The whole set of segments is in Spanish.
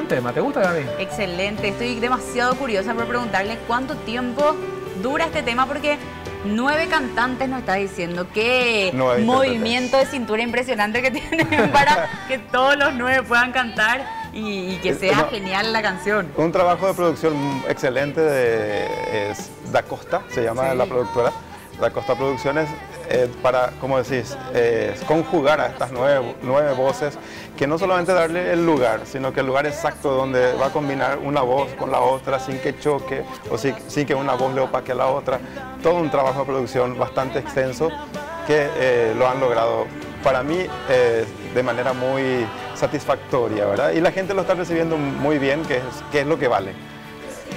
Buen tema, ¿te gusta Gaby? Excelente, estoy demasiado curiosa por preguntarle cuánto tiempo dura este tema porque nueve cantantes nos está diciendo qué movimiento de cintura impresionante que tienen para que todos los nueve puedan cantar y, que sea genial la canción. Un trabajo de producción excelente de Da Costa, se llama la productora. Da Costa Producciones eh, para, como decís, eh, conjugar a estas nueve, nueve, voces, que no solamente darle el lugar, sino que el lugar exacto donde va a combinar una voz con la otra sin que choque o sin, que una voz le opaque a la otra. Todo un trabajo de producción bastante extenso que eh, lo han logrado para mí de manera muy satisfactoria, ¿verdad? Y la gente lo está recibiendo muy bien, que es, que es lo que vale.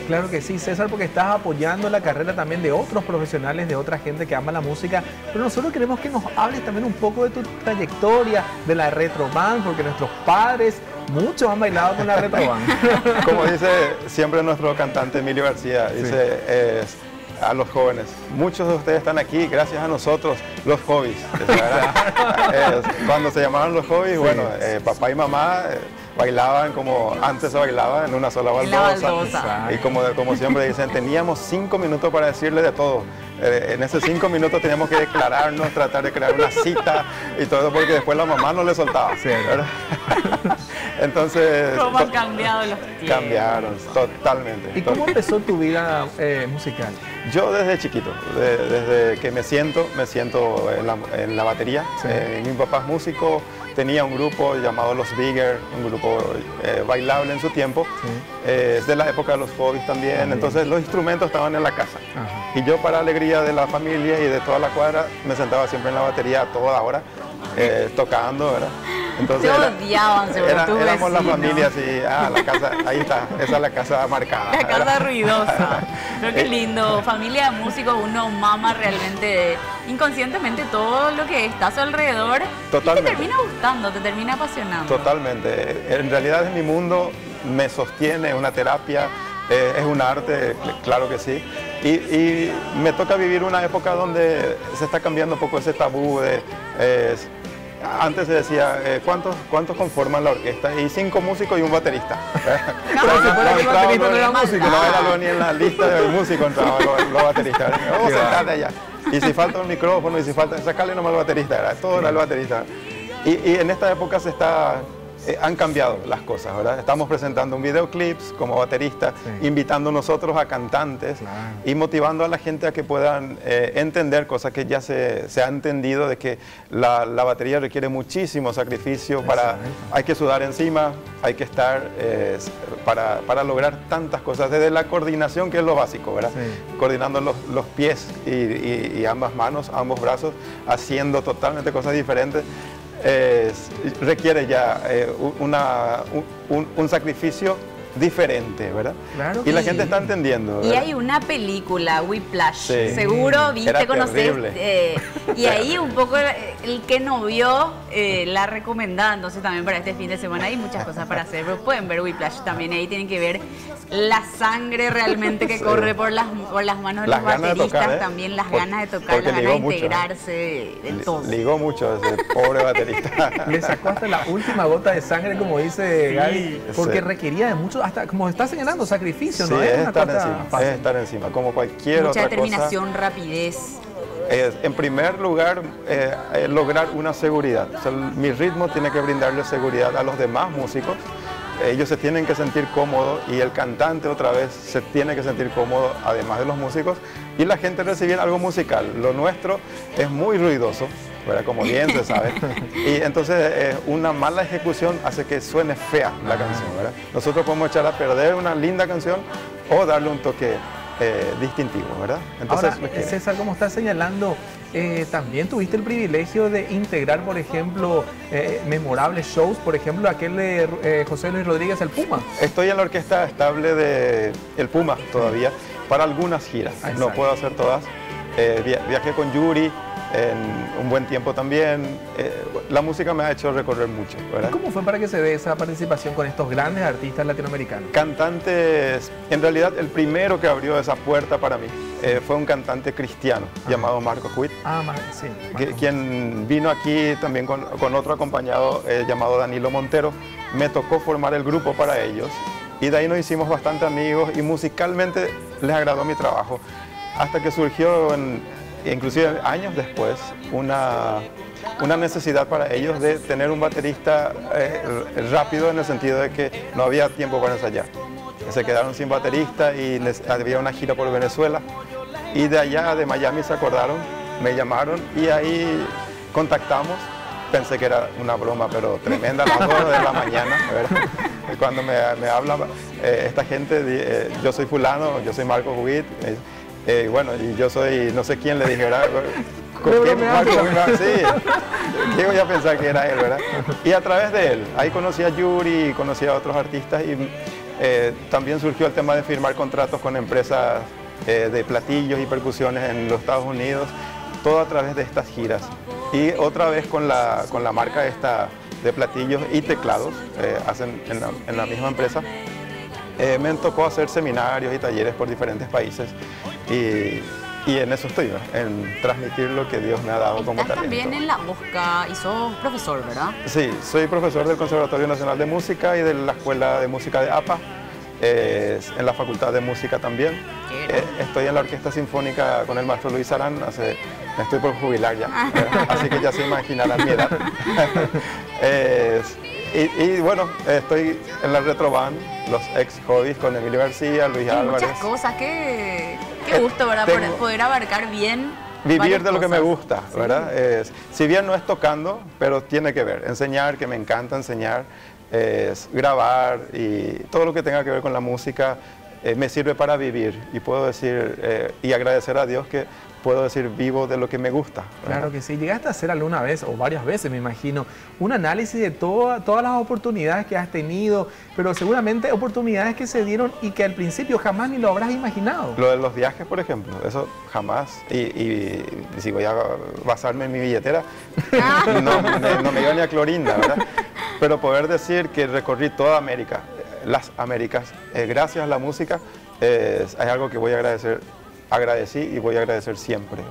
Claro que sí, César, porque estás apoyando la carrera también de otros profesionales, de otra gente que ama la música, pero nosotros queremos que nos hables también un poco de tu trayectoria, de la retro band, porque nuestros padres, muchos han bailado con la retro band. Como dice siempre nuestro cantante Emilio García, dice... a los jóvenes. Muchos de ustedes están aquí gracias a nosotros, los hobbies. cuando se llamaban los hobbies, bueno, eh, papá y mamá eh, bailaban como antes se bailaba en una sola baldosa. Y como, como siempre dicen, teníamos cinco minutos para decirle de todo. Eh, en esos cinco minutos teníamos que declararnos, tratar de crear una cita y todo porque después la mamá no le soltaba. Entonces... ¿Cómo han cambiado los tiempos? Cambiaron, totalmente. ¿Y cómo empezó tu vida eh, musical? Yo desde chiquito, desde que me siento, me siento en la, batería. Eh, mi papá es músico, tenía un grupo llamado Los Bigger, un grupo eh, bailable en su tiempo. Eh, es de la época de los hobbies también. Entonces los instrumentos estaban en la casa. Y yo para alegría de la familia y de toda la cuadra me sentaba siempre en la batería a toda hora, eh, tocando, ¿verdad? Entonces odiaban, era, éramos la familia así, ah, la casa, ahí está, esa es la casa marcada. La casa ruidosa. Pero qué lindo, familia de músicos, uno mama realmente inconscientemente todo lo que está a su alrededor. Totalmente. Y te termina gustando, te termina apasionando. Totalmente. En realidad es mi mundo, me sostiene, es una terapia, eh, es un arte, claro que sí. Y, me toca vivir una época donde se está cambiando un poco ese tabú de... Eh, antes se decía, eh, ¿cuántos, ¿cuántos conforman la orquesta? Y cinco músicos y un baterista. No, no, baterista no era músico. No era ni en la lista de músicos entraban los, bateristas. Vamos a sentar allá. Y si falta un micrófono, y si falta, sacarle nomás al baterista, era, todo era el baterista. Y, y en esta época se está eh, han cambiado las cosas, ¿verdad? Estamos presentando un videoclips como baterista, invitando nosotros a cantantes y motivando a la gente a que puedan eh, entender cosas que ya se, se, ha entendido de que la, la batería requiere muchísimo sacrificio, para, hay que sudar encima, hay que estar eh, para, para, lograr tantas cosas, desde la coordinación que es lo básico, ¿verdad? Coordinando los, los pies y, y ambas manos, ambos brazos, haciendo totalmente cosas diferentes requiere ya eh, una, un, sacrificio diferente, ¿verdad? Claro y la gente está entendiendo. Y hay una película, Whiplash, seguro viste, conoces. Eh, y ahí un poco el, que no vio eh, la recomendada, entonces también para este fin de semana hay muchas cosas para hacer, pero pueden ver Whiplash también, ahí tienen que ver la sangre realmente que corre por las, por las manos de los bateristas, ¿eh? también las ganas de tocar, las ganas de integrarse, en todo. Ligó mucho ese pobre baterista. Le sacó hasta la última gota de sangre, como dice Gaby, porque requería de mucho hasta como está señalando, sacrificio, ¿no? Es, estar encima, es estar encima, como cualquier Mucha otra determinación, rapidez. en primer lugar, eh, eh, lograr una seguridad. mi ritmo tiene que brindarle seguridad a los demás músicos. Ellos se tienen que sentir cómodos y el cantante otra vez se tiene que sentir cómodo, además de los músicos, y la gente recibir algo musical. Lo nuestro es muy ruidoso, como bien se sabe. Y entonces eh, una mala ejecución hace que suene fea la canción. Nosotros podemos echar a perder una linda canción o darle un toque eh, distintivo, ¿verdad? Entonces, César, como estás señalando, eh, también tuviste el privilegio de integrar, por ejemplo, memorables shows, por ejemplo, aquel de José Luis Rodríguez, el Puma. Estoy en la orquesta estable de El Puma todavía, para algunas giras, no puedo hacer todas. viajé con Yuri, en un buen tiempo también. Eh, la música me ha hecho recorrer mucho. ¿Cómo fue para que se dé esa participación con estos grandes artistas latinoamericanos? Cantantes, en realidad el primero que abrió esa puerta para mí eh, fue un cantante cristiano llamado Marco Huit, ah, sí, quien vino aquí también con, otro acompañado eh, llamado Danilo Montero. Me tocó formar el grupo para ellos y de ahí nos hicimos bastante amigos y musicalmente les agradó mi trabajo. Hasta que surgió, inclusive años después, una, una necesidad para ellos de tener un baterista eh, rápido en el sentido de que no había tiempo para ensayar. Se quedaron sin baterista y había una gira por Venezuela. Y de allá, de Miami, se acordaron, me llamaron y ahí contactamos. Pensé que era una broma, pero tremenda, a las 2 de la mañana. Cuando me, me habla eh, esta gente, eh, yo soy fulano, yo soy Marco Huit, eh, bueno, y yo soy, no sé quién le dijera, ¿con quién Sí, llego ya a pensar que era él, ¿verdad? Y a través de él, ahí conocí a Yuri, conocí a otros artistas y también surgió el tema de firmar contratos con empresas de platillos y percusiones en los Estados Unidos, todo a través de estas giras. Y otra vez con la, con la marca esta de platillos y teclados, eh, hacen en la, misma empresa. Eh, me tocó hacer seminarios y talleres por diferentes países y, y en eso estoy, en transmitir lo que Dios me ha dado como talento. también en la Mosca y sos profesor, ¿verdad? Sí, soy profesor del Conservatorio Nacional de Música y de la Escuela de Música de APA en la Facultad de Música también. Eh, estoy en la Orquesta Sinfónica con el maestro Luis Arán, hace, me estoy por jubilar ya, así que ya se imaginarán mi edad. y, bueno, estoy en la Retroban, los ex hobbies con Emilio García, Luis Álvarez. Muchas cosas, qué, qué gusto, ¿verdad? poder abarcar bien vivir de lo que me gusta, ¿verdad? si bien no es tocando, pero tiene que ver. Enseñar, que me encanta enseñar es grabar y todo lo que tenga que ver con la música eh, me sirve para vivir y puedo decir eh, y agradecer a Dios que puedo decir vivo de lo que me gusta. Claro que sí. Llegaste a hacer alguna vez, o varias veces me imagino, un análisis de todas las oportunidades que has tenido, pero seguramente oportunidades que se dieron y que al principio jamás ni lo habrás imaginado. Lo de los viajes, por ejemplo, eso jamás. Y, si voy a basarme en mi billetera, no, no, me iba ni a Clorinda, ¿verdad? pero poder decir que recorrí toda América, las Américas, eh, gracias a la música, es algo que voy a agradecer, agradecí y voy a agradecer siempre,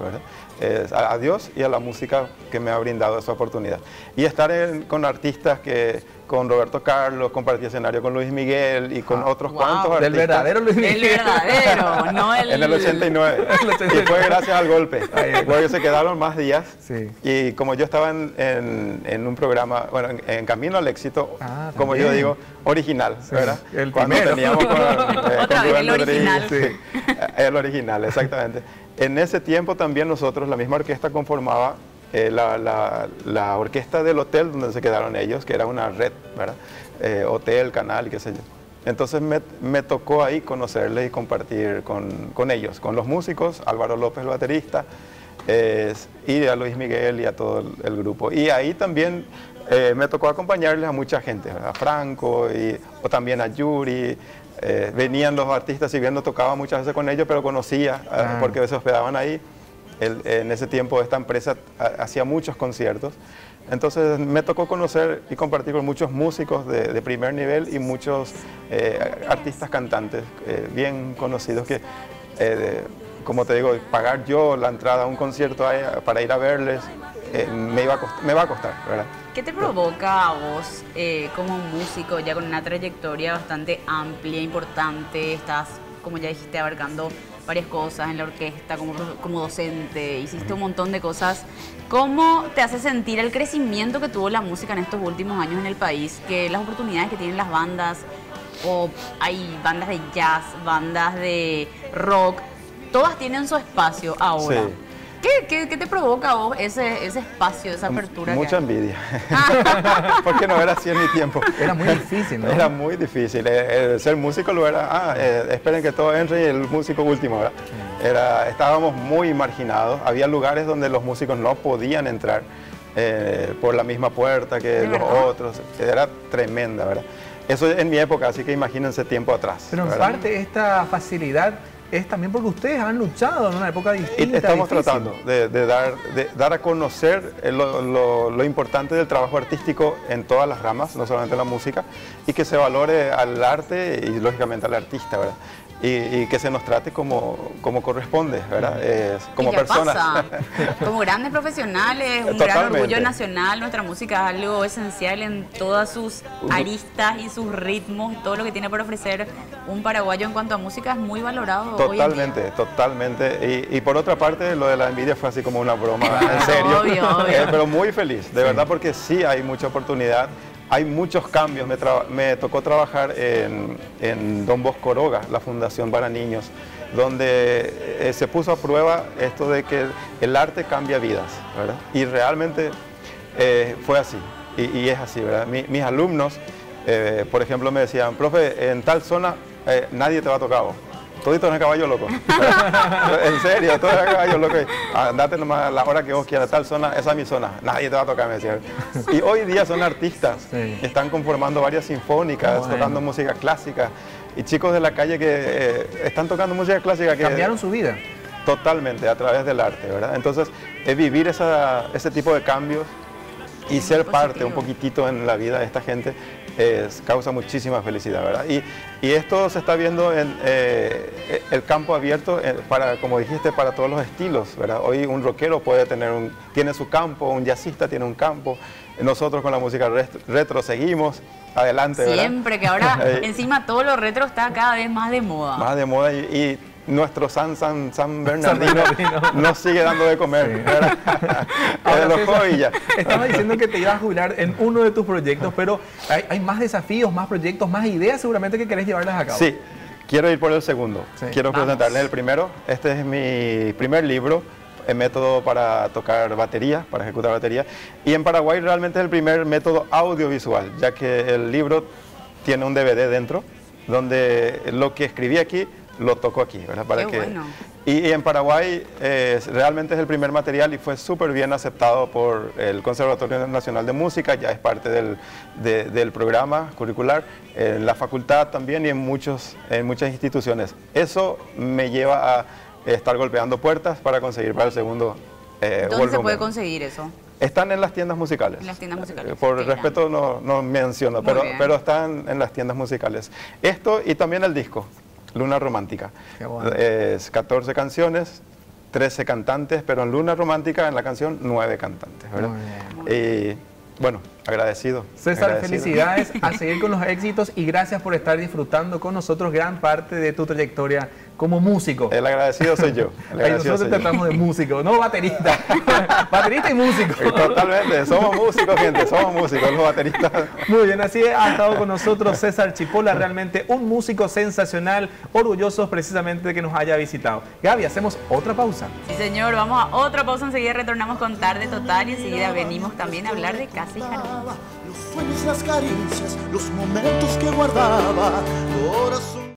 a, Dios y a la música que me ha brindado esa oportunidad. Y estar con artistas que con Roberto Carlos, compartí escenario con Luis Miguel y con ah, otros cuantos artistas. Del verdadero Luis Miguel. El verdadero, no el... En el 89. y fue gracias al golpe, porque se quedaron más días. Sí. Y como yo estaba en, en, un programa, bueno, en, Camino al Éxito, ah, como yo digo, original, ¿verdad? El Cuando teníamos con, eh, Otra vez el original. Sí, el original, exactamente. En ese tiempo también nosotros, la misma orquesta conformaba eh, la, orquesta del hotel donde se quedaron ellos, que era una red, ¿verdad? Eh, hotel, canal, qué sé yo. Entonces me, tocó ahí conocerles y compartir con, ellos, con los músicos, Álvaro López, el baterista, y a Luis Miguel y a todo el, grupo. Y ahí también eh, me tocó acompañarles a mucha gente, a Franco y, o también a Yuri. venían los artistas, si bien no tocaba muchas veces con ellos, pero conocía, ah. porque se hospedaban ahí en ese tiempo esta empresa hacía muchos conciertos. Entonces me tocó conocer y compartir con muchos músicos de, primer nivel y muchos eh, artistas cantantes eh, bien conocidos que, eh, como te digo, pagar yo la entrada a un concierto para ir a verles me, iba me va a costar, ¿verdad? ¿Qué te provoca a vos como músico ya con una trayectoria bastante amplia, importante? Estás, como ya dijiste, abarcando varias cosas en la orquesta, como, como docente, hiciste un montón de cosas. ¿Cómo te hace sentir el crecimiento que tuvo la música en estos últimos años en el país? Que las oportunidades que tienen las bandas, o hay bandas de jazz, bandas de rock, todas tienen su espacio ahora. ¿Qué, te provoca a vos ese, ese espacio, esa apertura? Mucha envidia, porque no era así en mi tiempo. Era muy difícil, ¿no? Era muy difícil. Eh, eh, ser músico lo era, ah, eh, esperen que todo entre y el músico último, ¿verdad? Era, estábamos muy marginados, había lugares donde los músicos no podían entrar por la misma puerta que los otros, era tremenda, ¿verdad? Eso en mi época, así que imagínense tiempo atrás. Pero en parte esta facilidad es también porque ustedes han luchado en una época distinta. estamos tratando de, dar, de dar a conocer lo, lo, importante del trabajo artístico en todas las ramas, no solamente la música, y que se valore al arte y lógicamente al artista, ¿verdad? y, que se nos trate como, como corresponde, ¿verdad? como personas. como grandes profesionales, un gran orgullo nacional, nuestra música es algo esencial en todas sus aristas y sus ritmos, todo lo que tiene por ofrecer un paraguayo en cuanto a música es muy valorado. Totalmente, totalmente. Y, por otra parte, lo de la envidia fue así como una broma, en serio. Obvio, eh, pero muy feliz, de verdad, porque sí hay mucha oportunidad hay muchos cambios. Me, tocó trabajar en, Don Bosco Roga, la Fundación para Niños, donde eh, se puso a prueba esto de que el arte cambia vidas, ¿verdad? Y realmente eh, fue así, y, es así, ¿verdad? mis alumnos, eh, por ejemplo, me decían, profe, en tal zona nadie te va a tocar Todito es caballo loco. en serio, todo es caballo loco. Andate nomás a la hora que vos quieras, tal zona, esa es mi zona. Nadie te va a tocar, me decían. Y hoy día son artistas. Están conformando varias sinfónicas, tocando música clásica. Y chicos de la calle que eh, están tocando música clásica que... Cambiaron su vida. Totalmente, a través del arte, ¿verdad? Entonces, es vivir ese tipo de cambios y ser parte un poquitito en la vida de esta gente es, causa muchísima felicidad, ¿verdad? Y, y esto se está viendo en eh, el campo abierto, eh, para, como dijiste, para todos los estilos, ¿verdad? Hoy un rockero puede tener un, tiene su campo, un jazzista tiene un campo, nosotros con la música retro, seguimos adelante, ¿verdad? Siempre, que ahora encima todo lo retro está cada vez más de moda. Más de moda y nuestro San, San, San Bernardino, nos sigue dando de comer. Estaba diciendo que te ibas a jubilar en uno de tus proyectos, pero hay, más desafíos, más proyectos, más ideas seguramente que querés llevarlas a cabo. Sí, quiero ir por el segundo. Quiero presentarles el primero. Este es mi primer libro el método para tocar batería, para ejecutar batería. Y en Paraguay realmente es el primer método audiovisual, ya que el libro tiene un DVD dentro, donde lo que escribí aquí lo toco aquí, ¿verdad? Para que, y, en Paraguay eh, realmente es el primer material y fue súper bien aceptado por el Conservatorio Nacional de Música, ya es parte del, del programa curricular, en la facultad también y en, muchos, en muchas instituciones. Eso me lleva a estar golpeando puertas para conseguir para el segundo eh, ¿Dónde se puede conseguir eso? Están en las tiendas musicales. En las tiendas musicales. Por respeto no, no menciono, pero, pero están en las tiendas musicales. Esto y también el disco. Luna Romántica. Es 14 canciones, 13 cantantes, pero en Luna Romántica, en la canción, 9 cantantes. Y bueno, agradecido. César, felicidades a seguir con los éxitos y gracias por estar disfrutando con nosotros gran parte de tu trayectoria como músico. El agradecido soy yo. nosotros tratamos de músico, no baterista. baterista y músico. Totalmente, somos músicos, gente, somos músicos, los bateristas. Muy bien, así ha estado con nosotros César Chipola, realmente un músico sensacional, orgullosos precisamente de que nos haya visitado. Gaby, hacemos otra pausa. Sí, señor, vamos a otra pausa, enseguida retornamos con Tarde Total y enseguida venimos también a hablar de Casa y Jardín. Los sueños, las caricias, los momentos que guardaba